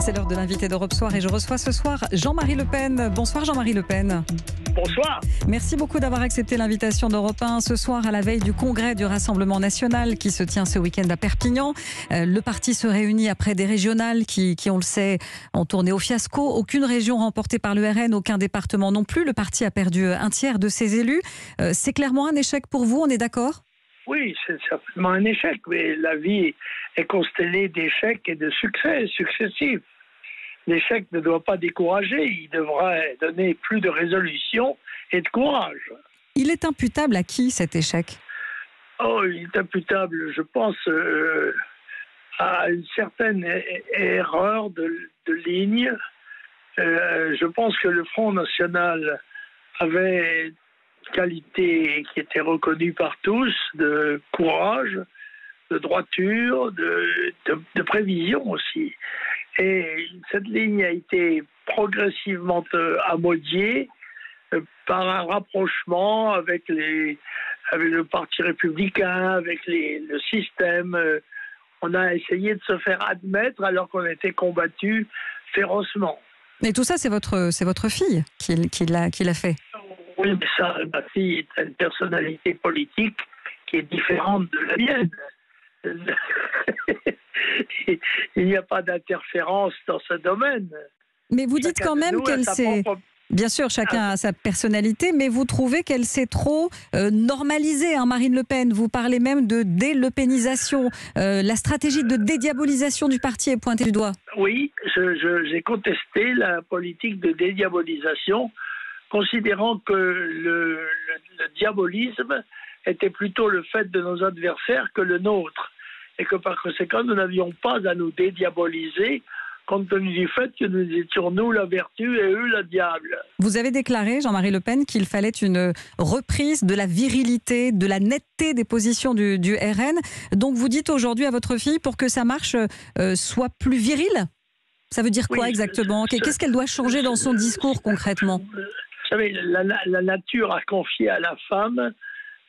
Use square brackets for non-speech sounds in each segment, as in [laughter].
C'est l'heure de l'invité d'Europe Soir et je reçois ce soir Jean-Marie Le Pen. Bonsoir Jean-Marie Le Pen. Bonsoir. Merci beaucoup d'avoir accepté l'invitation d'Europe 1 ce soir à la veille du congrès du Rassemblement national qui se tient ce week-end à Perpignan. Euh, le parti se réunit après des régionales qui, qui, on le sait, ont tourné au fiasco. Aucune région remportée par le RN, aucun département non plus. Le parti a perdu un tiers de ses élus. Euh, c'est clairement un échec pour vous, on est d'accord? Oui, c'est certainement un échec, mais la vie est constellée d'échecs et de succès successifs. L'échec ne doit pas décourager, il devrait donner plus de résolution et de courage. Il est imputable à qui cet échec? Oh, il est imputable, je pense, euh, à une certaine erreur de, ligne. Euh, je pense que le Front National avait qualité qui était reconnue par tous, de courage, de droiture, de, de, prévision aussi. Et cette ligne a été progressivement euh, amodiée euh, par un rapprochement avec, les, avec le Parti républicain, avec les, le système. Euh, on a essayé de se faire admettre alors qu'on était combattu férocement. Mais tout ça, c'est votre, c'est votre fille qui, qui l'a fait oui, mais ça, ma fille est une personnalité politique qui est différente de la mienne. [laughs] Il n'y a pas d'interférence dans ce domaine. Mais vous dites quand même qu'elle s'est. Bien sûr, chacun a sa personnalité, mais vous trouvez qu'elle s'est trop euh, normalisée, hein, Marine Le Pen. Vous parlez même de délepénisation. Euh, la stratégie de dédiabolisation du parti est pointée du doigt. Oui, j'ai contesté la politique de dédiabolisation considérant que le, diabolisme était plutôt le fait de nos adversaires que le nôtre, et que par conséquent, nous n'avions pas à nous dédiaboliser compte tenu du fait que nous étions nous la vertu et eux le diable. Vous avez déclaré, Jean-Marie Le Pen, qu'il fallait une reprise de la virilité, de la netteté des positions du, RN. Donc vous dites aujourd'hui à votre fille, pour que ça marche, euh, soit plus viril? Ça veut dire quoi exactement? Qu'est-ce qu'elle doit changer dans son discours concrètement? Vous savez, la, nature a confié à la femme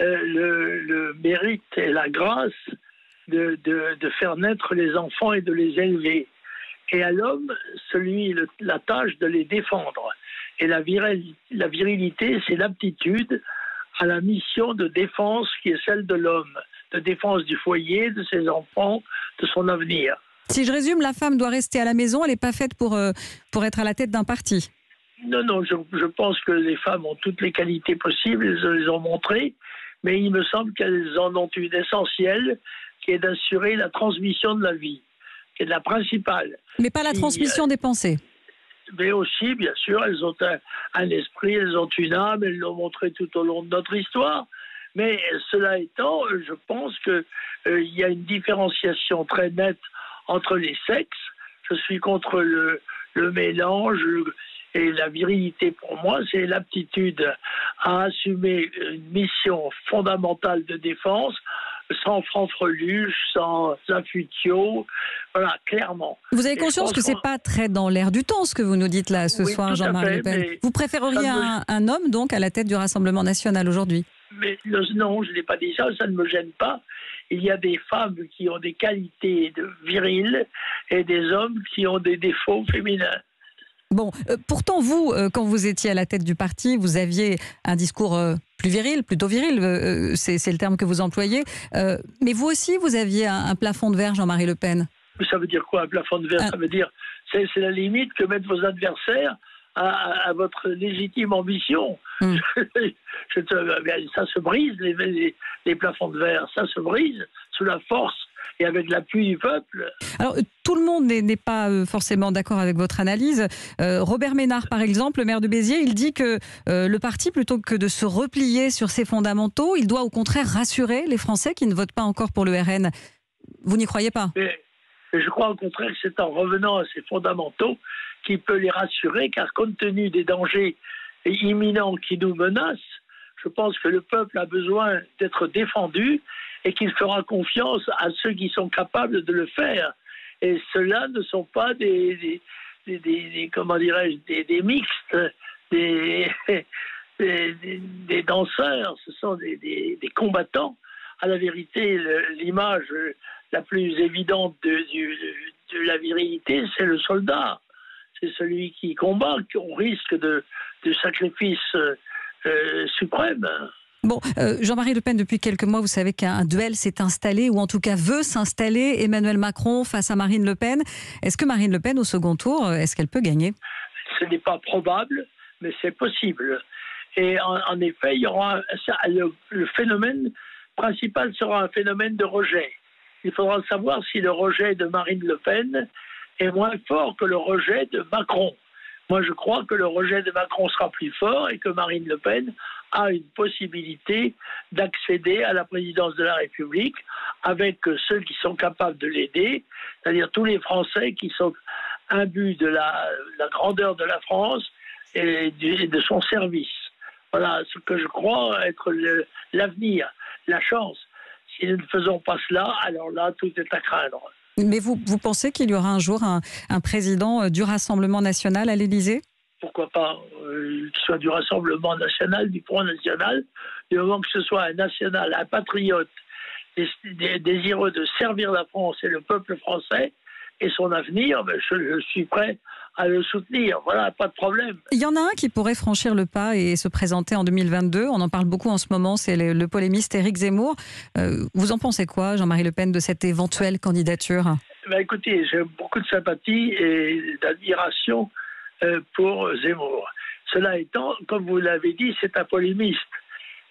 euh, le, mérite et la grâce de, faire naître les enfants et de les élever. Et à l'homme, celui, la tâche de les défendre. Et la, la virilité, c'est l'aptitude à la mission de défense qui est celle de l'homme, de défense du foyer, de ses enfants, de son avenir. Si je résume, la femme doit rester à la maison, elle n'est pas faite pour, euh, pour être à la tête d'un parti. Non, non, je, pense que les femmes ont toutes les qualités possibles, elles les ont montrées, mais il me semble qu'elles en ont une essentielle, qui est d'assurer la transmission de la vie, qui est la principale. Mais pas la transmission des pensées. Mais aussi, bien sûr, elles ont un, esprit, elles ont une âme, elles l'ont montré tout au long de notre histoire. Mais cela étant, je pense qu'il euh, y a une différenciation très nette entre les sexes. Je suis contre le, le mélange, et la virilité, pour moi, c'est l'aptitude à assumer une mission fondamentale de défense sans franfreluche, sans affutio, voilà, clairement. Vous avez conscience que c'est pas très dans l'air du temps ce que vous nous dites là ce soir, Jean-Marie Le Pen. Vous préféreriez un, homme donc à la tête du Rassemblement national aujourd'hui? Mais non, je n'ai pas dit ça, ça ne me gêne pas. Il y a des femmes qui ont des qualités de viriles et des hommes qui ont des défauts féminins. Bon, euh, pourtant, vous, euh, quand vous étiez à la tête du parti, vous aviez un discours euh, plus viril, plutôt viril, c'est le terme que vous employez. mais vous aussi, vous aviez un, plafond de verre, Jean-Marie Le Pen. Ça veut dire quoi, un plafond de verre? Ah. Ça veut dire, c'est la limite que mettent vos adversaires à, votre légitime ambition. Hmm. [laughs] ça se brise, les, les plafonds de verre, ça se brise sous la force et avec l'appui du peuple. Alors, tout le monde n'est pas euh, forcément d'accord avec votre analyse. Euh, Robert Ménard, par exemple, le maire de Béziers, il dit que euh, le parti, plutôt que de se replier sur ses fondamentaux, il doit au contraire rassurer les Français qui ne votent pas encore pour le RN. Vous n'y croyez pas? Je crois au contraire que c'est en revenant à ces fondamentaux qu'il peut les rassurer, car compte tenu des dangers imminents qui nous menacent, je pense que le peuple a besoin d'être défendu et qu'il fera confiance à ceux qui sont capables de le faire. Et ceux-là ne sont pas des, comment dirais-je, des, mixtes, [laughs] des, danseurs, ce sont des, combattants. À la vérité, l'image la plus évidente de, la virilité, c'est le soldat. C'est celui qui combat, qu'on risque de, sacrifice euh, suprême. Bon, euh, Jean-Marie Le Pen, depuis quelques mois, vous savez qu'un duel s'est installé, ou en tout cas veut s'installer, Emmanuel Macron face à Marine Le Pen. Est-ce que Marine Le Pen, au second tour, euh, est-ce qu'elle peut gagner? Ce n'est pas probable, mais c'est possible. Et en, effet, il y aura le, phénomène principal sera un phénomène de rejet. Il faudra savoir si le rejet de Marine Le Pen est moins fort que le rejet de Macron. Moi, je crois que le rejet de Macron sera plus fort et que Marine Le Pen a une possibilité d'accéder à la présidence de la République avec ceux qui sont capables de l'aider, c'est-à-dire tous les Français qui sont imbus de la, grandeur de la France et de son service. Voilà ce que je crois être l'avenir, la chance. Si nous ne faisons pas cela, alors là, tout est à craindre. Mais vous, vous pensez qu'il y aura un jour un, président euh, du Rassemblement national à l'Élysée? Pourquoi pas? Euh, Qu'il soit du Rassemblement national, du Front national, du moment que ce soit un national, un patriote, désireux de servir la France et le peuple français et son avenir, ben, je suis prêt à le soutenir. Voilà, pas de problème. Il y en a un qui pourrait franchir le pas et se présenter en 2022. On en parle beaucoup en ce moment, c'est le, polémiste Éric Zemmour. Euh, vous en pensez quoi, Jean-Marie Le Pen, de cette éventuelle candidature? Ben Écoutez, j'ai beaucoup de sympathie et d'admiration euh, pour Zemmour. Cela étant, comme vous l'avez dit, c'est un polémiste.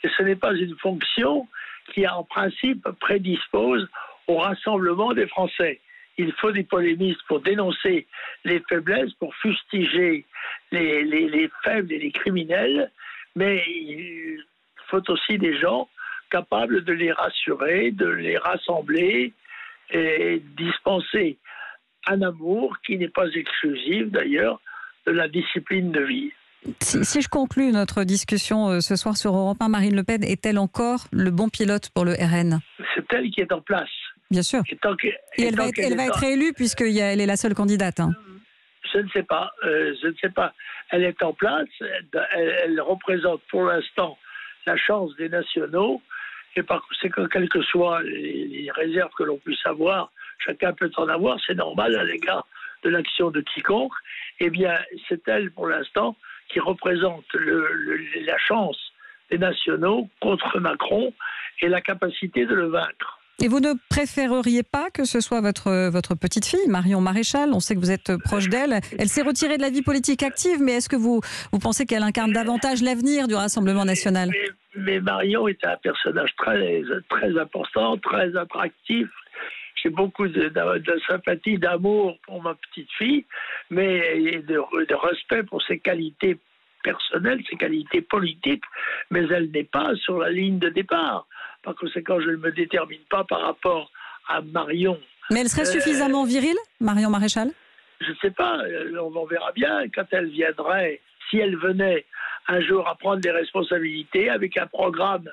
Et ce n'est pas une fonction qui, en principe, prédispose au rassemblement des Français il faut des polémistes pour dénoncer les faiblesses, pour fustiger les, faibles et les criminels, mais il faut aussi des gens capables de les rassurer, de les rassembler et dispenser un amour qui n'est pas exclusif d'ailleurs de la discipline de vie. Si, je conclus notre discussion euh, ce soir sur Europe 1, Marine Le Pen est-elle encore le bon pilote pour le RN C'est elle qui est en place. Bien sûr. Et, elle, va être, réélue puisqu'elle est la seule candidate. Hein. Je ne sais pas. Euh, je ne sais pas. Elle est en place. Elle, représente pour l'instant la chance des nationaux. Et par conséquent, quelles que soient les, réserves que l'on puisse avoir, chacun peut en avoir. C'est normal à l'égard de l'action de quiconque. Eh bien, c'est elle pour l'instant qui représente la chance des nationaux contre Macron et la capacité de le vaincre. Et vous ne préféreriez pas que ce soit votre, votre petite fille, Marion Maréchal? On sait que vous êtes proche d'elle. Elle s'est retirée de la vie politique active, mais est-ce que vous, vous pensez qu'elle incarne davantage l'avenir du Rassemblement national? Mais, Marion est un personnage très, très important, très attractif. J'ai beaucoup de, sympathie, d'amour pour ma petite fille, mais de, de respect pour ses qualités personnelles, ses qualités politiques, mais elle n'est pas sur la ligne de départ. Par conséquent, je ne me détermine pas par rapport à Marion. Mais elle serait euh, suffisamment virile, Marion Maréchal? Je ne sais pas, euh, on verra bien quand elle viendrait, si elle venait un jour à prendre des responsabilités avec un programme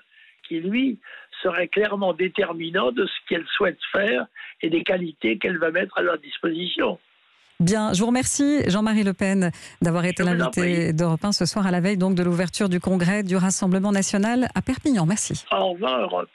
qui, lui, serait clairement déterminant de ce qu'elle souhaite faire et des qualités qu'elle va mettre à leur disposition. Bien, je vous remercie Jean-Marie Le Pen d'avoir été l'invité d'Europe 1 ce soir à la veille donc de l'ouverture du congrès du Rassemblement national à Perpignan. Merci. Au revoir Europe.